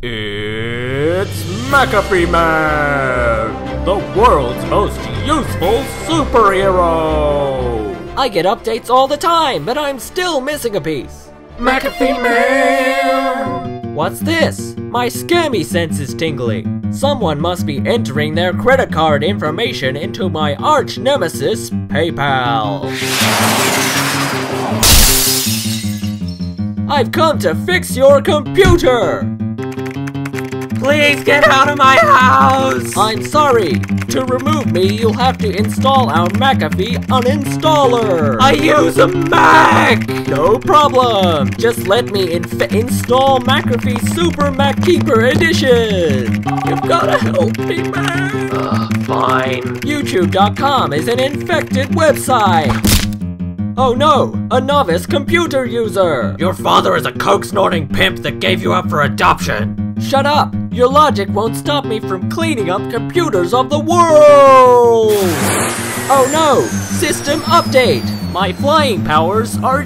It's McAfee Man, the world's most useful superhero. I get updates all the time, but I'm still missing a piece. McAfee Man. What's this? My scammy sense is tingling. Someone must be entering their credit card information into my arch nemesis, PayPal. I've come to fix your computer! Please get out of my house! I'm sorry. To remove me, you'll have to install our McAfee uninstaller. I use a Mac! No problem. Just let me inf- install McAfee Super MacKeeper Edition. You've gotta help me, man. Uh, fine. YouTube.com is an infected website. Oh no, a novice computer user! Your father is a coke-snorting pimp that gave you up for adoption! Shut up! Your logic won't stop me from cleaning up computers of the world! Oh no! System update! My flying powers are